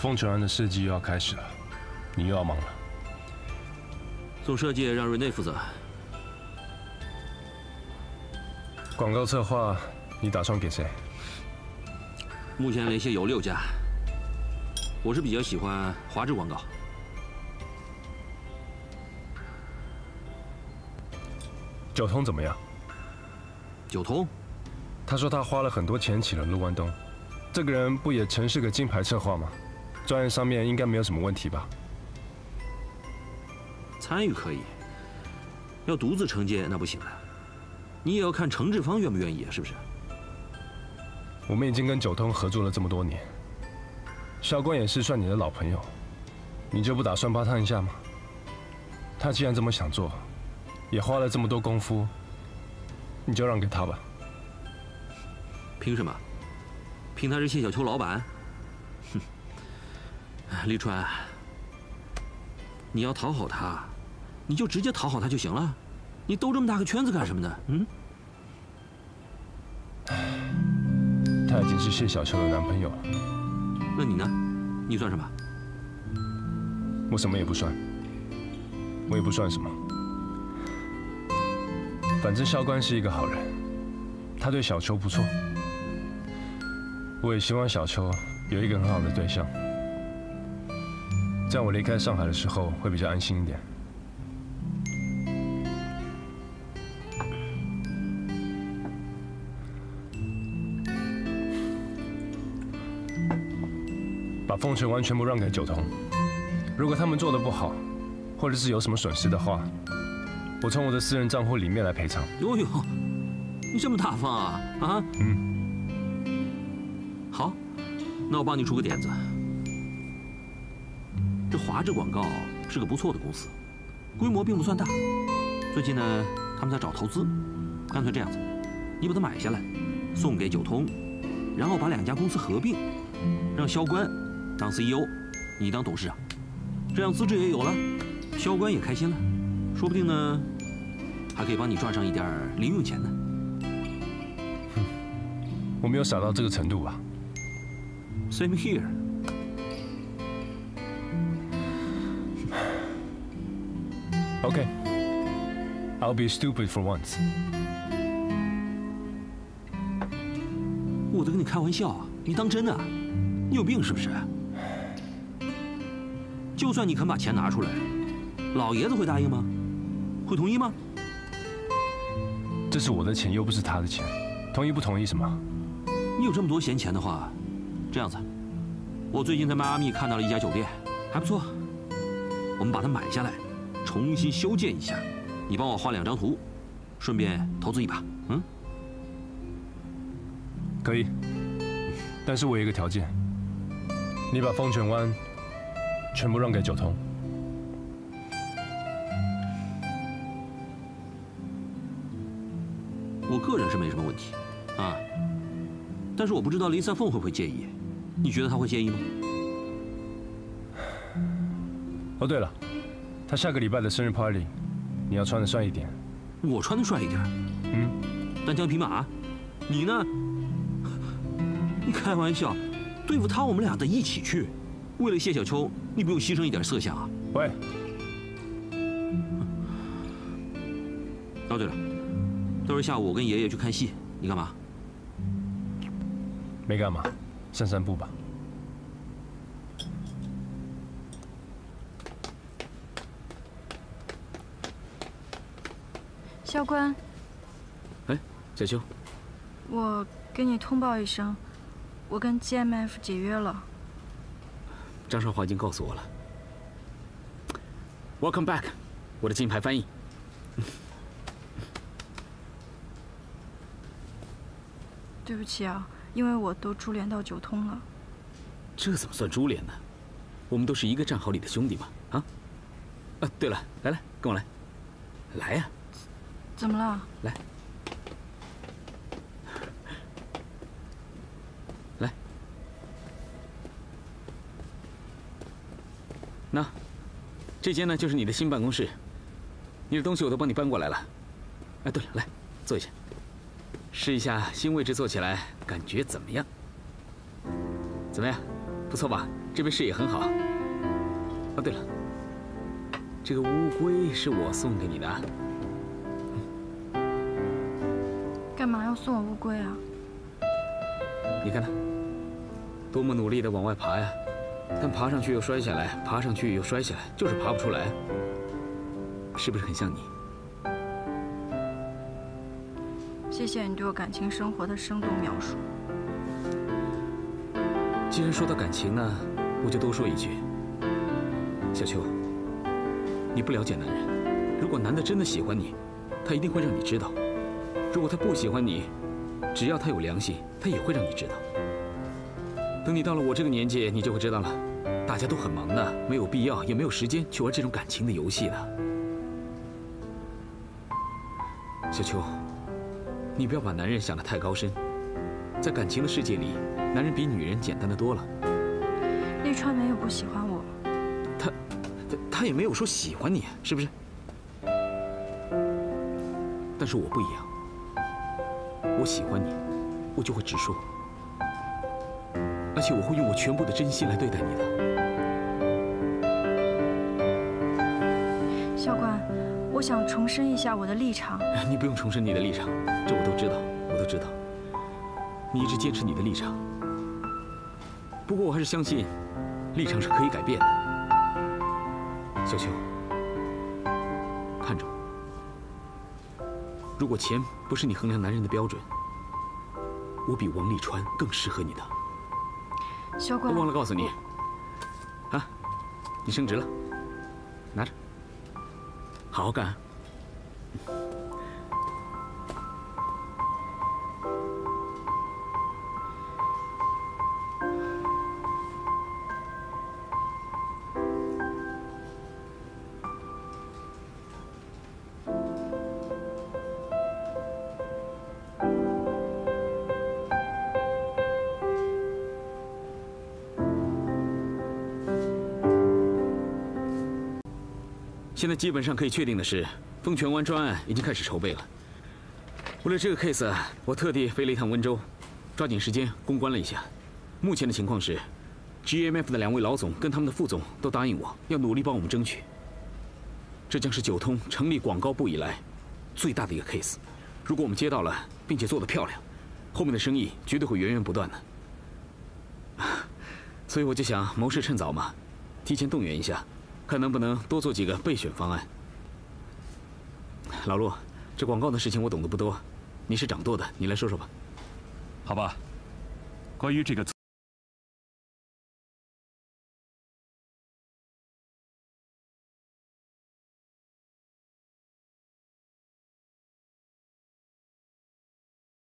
凤泉湾的设计又要开始了，你又要忙了。总设计让瑞内负责。广告策划，你打算给谁？目前联系有六家，我是比较喜欢华智广告。九通怎么样？九通，他说他花了很多钱请了陆万东，这个人不也曾是个金牌策划吗？专业上面应该没有什么问题吧？参与可以，要独自承接那不行的。你也要看程志芳愿不愿意啊，是不是？我们已经跟九通合作了这么多年，萧关也是算你的老朋友，你就不打算帮他一下吗？他既然这么想做，也花了这么多功夫，你就让给他吧。凭什么？凭他是谢小秋老板？哼！李川，你要讨好他，你就直接讨好他就行了，你兜这么大个圈子干什么呢？嗯？他已经是谢小秋的男朋友了，那你呢？你算什么？我什么也不算，我也不算什么。反正萧关是一个好人，他对小秋不错，我也希望小秋有一个很好的对象，这样我离开上海的时候会比较安心一点。把凤城湾全部让给九通，如果他们做的不好，或者是有什么损失的话，我从我的私人账户里面来赔偿。哟哟，你这么大方啊啊！嗯，好，那我帮你出个点子。这华智广告是个不错的公司，规模并不算大。最近呢，他们在找投资，干脆这样子，你把它买下来，送给九通，然后把两家公司合并，让萧关当 CEO，你当董事长，这样资质也有了，萧关也开心了，说不定呢，还可以帮你赚上一点零用钱呢。我没有傻到这个程度吧？Same here。Okay, I'll be stupid for once. 我在跟你开玩笑，你当真啊？你有病是不是？就算你肯把钱拿出来，老爷子会答应吗？会同意吗？这是我的钱，又不是他的钱，同意不同意什么？你有这么多闲钱的话，这样子，我最近在迈阿密看到了一家酒店，还不错，我们把它买下来。重新修建一下，你帮我画两张图，顺便投资一把，嗯？可以，但是我有一个条件，你把方泉湾全部让给九通。我个人是没什么问题，啊，但是我不知道林三凤会不会介意，你觉得他会介意吗？哦，对了。他下个礼拜的生日 party，你要穿的帅一点。我穿的帅一点？嗯，单枪匹马？你呢？你开玩笑，对付他我们俩得一起去。为了谢小秋，你不用牺牲一点色相啊？喂。哦，对了，到时候下午我跟爷爷去看戏，你干嘛？没干嘛，散散步吧。萧关，哎，小秋，我给你通报一声，我跟 GMF 解约了。张少华已经告诉我了。Welcome back，我的金牌翻译。对不起啊，因为我都株连到九通了。这怎么算株连呢？我们都是一个战壕里的兄弟嘛，啊？啊，对了，来来，跟我来，来呀！怎么了？来，来，那这间呢就是你的新办公室，你的东西我都帮你搬过来了。哎，对了，来坐一下，试一下新位置坐起来感觉怎么样？怎么样？不错吧？这边视野很好。哦，对了，这个乌龟是我送给你的。干嘛要送我乌龟啊？你看他，多么努力的往外爬呀！但爬上去又摔下来，爬上去又摔下来，就是爬不出来。是不是很像你？谢谢你对我感情生活的生动描述。既然说到感情呢，我就多说一句。小秋，你不了解男人。如果男的真的喜欢你，他一定会让你知道；如果他不喜欢你，只要他有良心，他也会让你知道。等你到了我这个年纪，你就会知道了。大家都很忙的，没有必要，也没有时间去玩这种感情的游戏的。小秋，你不要把男人想得太高深，在感情的世界里，男人比女人简单的多了。利川没有不喜欢我，他，他他也没有说喜欢你，是不是？但是我不一样，我喜欢你，我就会直说，而且我会用我全部的真心来对待你的。校官，我想重申一下我的立场。你不用重申你的立场，这我都知道，我都知道。你一直坚持你的立场，不过我还是相信，立场是可以改变的。小秋，如果钱不是你衡量男人的标准，我比王沥川更适合你的。小管，我忘了告诉你，啊，你升职了，拿着，好好干啊。现在基本上可以确定的是，凤泉湾专案已经开始筹备了。为了这个 case，我特地飞了一趟温州，抓紧时间公关了一下。目前的情况是，GMF 的两位老总跟他们的副总都答应我要努力帮我们争取。这将是九通成立广告部以来最大的一个 case。如果我们接到了，并且做得漂亮，后面的生意绝对会源源不断的。所以我就想谋事趁早嘛，提前动员一下。看能不能多做几个备选方案。老陆，这广告的事情我懂得不多，你是掌舵的，你来说说吧。好吧，关于这个。